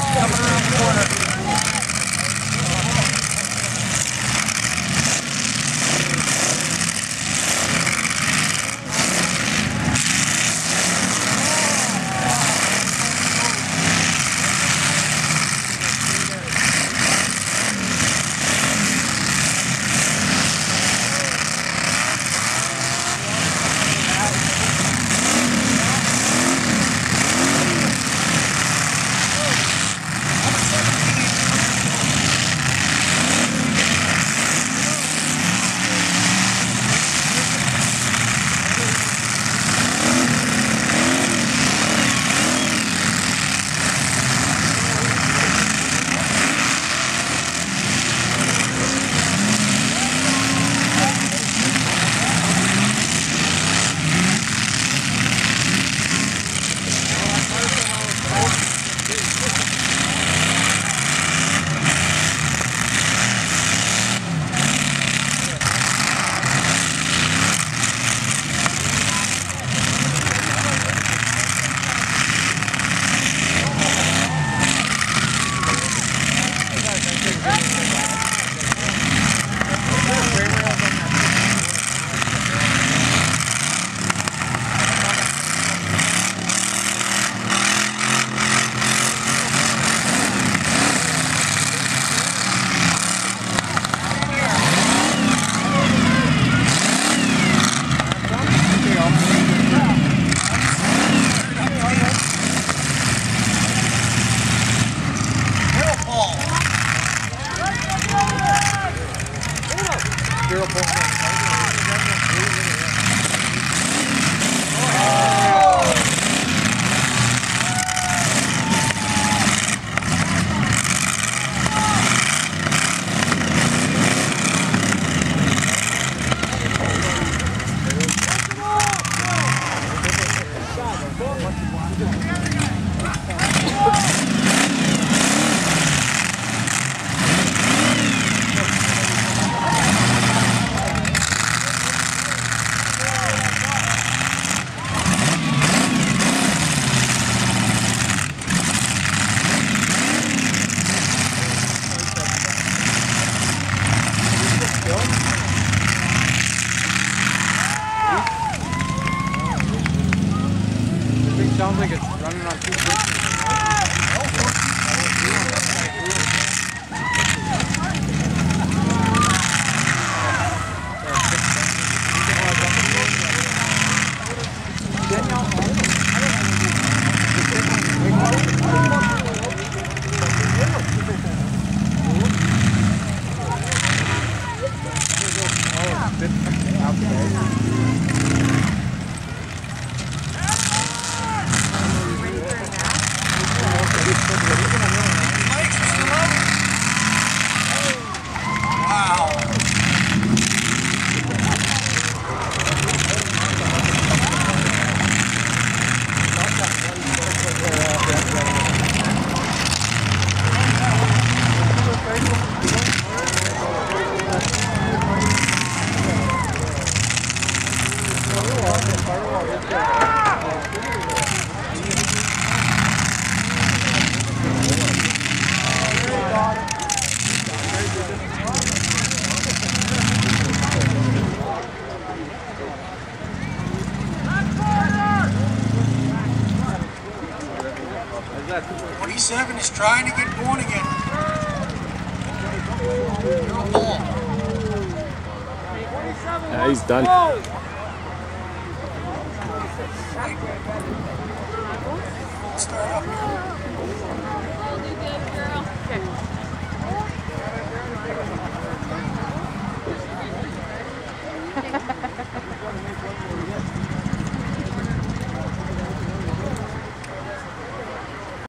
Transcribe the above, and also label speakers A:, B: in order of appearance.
A: truck coming around the corner. 0.1. sounds like it's running on two
B: 27 is trying to get born again.
C: Yeah, he's done.
B: Start up. Do good, girl. Okay.